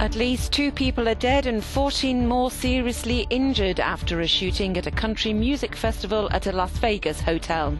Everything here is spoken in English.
At least two people are dead and 14 more seriously injured after a shooting at a country music festival at a Las Vegas hotel.